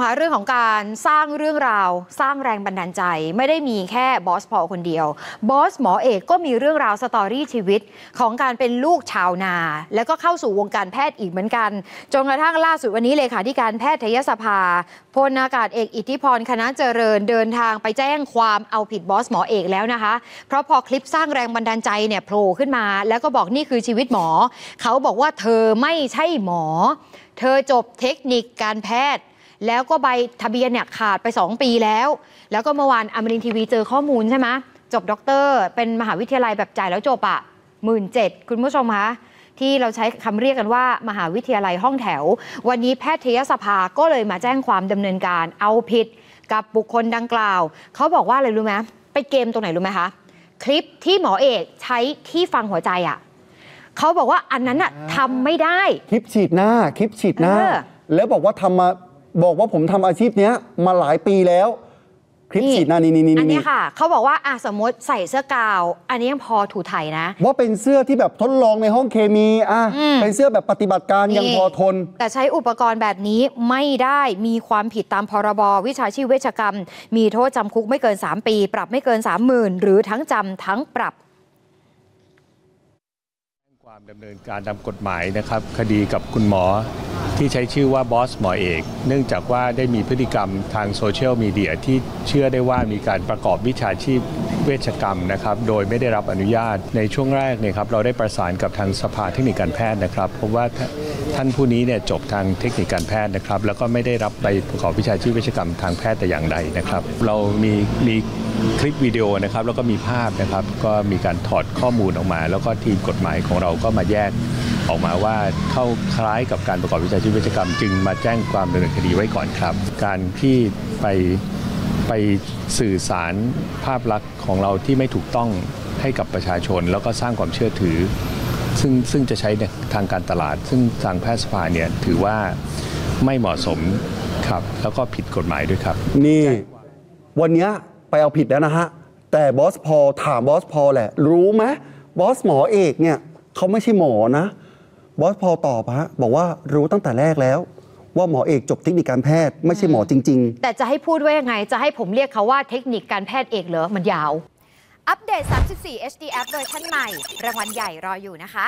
มาเรื่องของการสร้างเรื่องราว สร้างแรงบันดาลใจ ไม่ได้มีแค่บอสพอคนเดียว บอสหมอเอกก็มีเรื่องราวสตอรี่ชีวิตของการเป็นลูกชาวนา แล้วก็เข้าสู่วงการแพทย์อีกเหมือนกัน จนกระทั่งล่าสุดวันนี้เลยค่ะที่การแพทยสภาพลอากาศเอกอิทธิพรคณะเจริญเดินทางไปแจ้งความเอาผิดบอสหมอเอกแล้วนะคะ เพราะพอคลิปสร้างแรงบันดาลใจเนี่ยโผล่ขึ้นมา แล้วก็บอกนี่คือชีวิตหมอ เขาบอกว่าเธอไม่ใช่หมอ เธอจบเทคนิคการแพทย์ แล้วก็ใบทะเบียนเนี่ยขาดไป 2 ปีแล้ว แล้วก็เมื่อวานอมรินทร์ทีวีเจอข้อมูลใช่ไหมจบด็อกเตอร์เป็นมหาวิทยาลัยแบบจ่ายแล้วจบอะหมื่นเจ็ดคุณผู้ชมคะที่เราใช้คำเรียกกันว่า มหาวิทยาลัยห้องแถว วันนี้แพทยสภาก็เลยมาแจ้งความดำเนินการเอาผิดกับบุคคลดังกล่าว เขาบอกว่าอะไรรู้ไหมไปเกมตรงไหนรู้ไหมคะ คลิปที่หมอเอกใช้ที่ฟังหัวใจอะเขาบอกว่าอันนั้นอะทำไม่ได้ คลิปฉีดหน้า คลิปฉีดหน้าเออแล้วบอกว่าทำมา บอกว่าผมทำอาชีพเนี้ยมาหลายปีแล้ว คลิปฉีดหน้านี่นี่นี่อันนี่เนี้ยค่ะ เขาบอกว่าอะสมมติใส่เสื้อกาว อันนี้ยังพอถูไถนะ ว่าเป็นเสื้อที่แบบทดลองในห้องเคมีอะอืมเป็นเสื้อแบบปฏิบัติการยังพอทน แต่ใช้อุปกรณ์แบบนี้ไม่ได้มีความผิดตามพรบวิชาชีพเวชกรรม มีโทษจำคุกไม่เกิน 3 ปี ปรับไม่เกิน 30,000 หรือทั้งจำทั้งปรับ ความดำเนินการตามกฎหมายนะครับ คดีกับคุณหมอที่ใช้ชื่อว่าบอสหมอเอก เนื่องจากว่าได้มีพฤติกรรมทางโซเชียลมีเดียที่เชื่อได้ว่ามีการประกอบวิชาชีพ วชกรรมนะครับโดยไม่ได้รับอนุญาตในช่วงแรกเนี่ยครับเราได้ประสานกับทางสภาเทคนิคการแพทย์นะครับเพราะว่าท่านผู้นี้เนี่ยจบทางเทคนิคการแพทย์นะครับ แล้วก็ไม่ได้รับใบประกอบวิชาชีพเวชกรรมทางแพทย์แต่อย่างใดนะครับ เรามีมีคลิปวิดีโอนะครับแล้วก็มีภาพนะครับ ก็มีการถอดข้อมูลออกมา แล้วก็ทีมกฎหมายของเราก็มาแยกออกมาว่าเข้าคล้ายกับการประกอบวิชาชีพเวชกรรม จึงมาแจ้งความดำเนินคดีไว้ก่อนครับ การที่ไป ไปสื่อสารภาพลักษณ์ของเราที่ไม่ถูกต้องให้กับประชาชน แล้วก็สร้างความเชื่อถือ ซึ่งซึ่งจะใช้ในทางการตลาด ซึ่งทางแพทยสภาเนี่ยถือว่าไม่เหมาะสมครับ แล้วก็ผิดกฎหมายด้วยครับ นี่วันนี้ไปเอาผิดแล้วนะฮะ แต่บอสพอถามบอสพอแหละ รู้ไหมบอสหมอเอกเนี่ยเขาไม่ใช่หมอนะ บอสพอตอบฮะบอกว่ารู้ตั้งแต่แรกแล้ว ว่าหมอเอกจบเทคนิคการแพทย์ไม่ใช่หมอจริง ๆ แต่จะให้พูดว่ายังไง จะให้ผมเรียกเขาว่าเทคนิคการแพทย์เอกเหรอ มันยาว อัปเดต 34 HD App เวอร์ชันใหม่ รางวัลใหญ่รออยู่นะคะ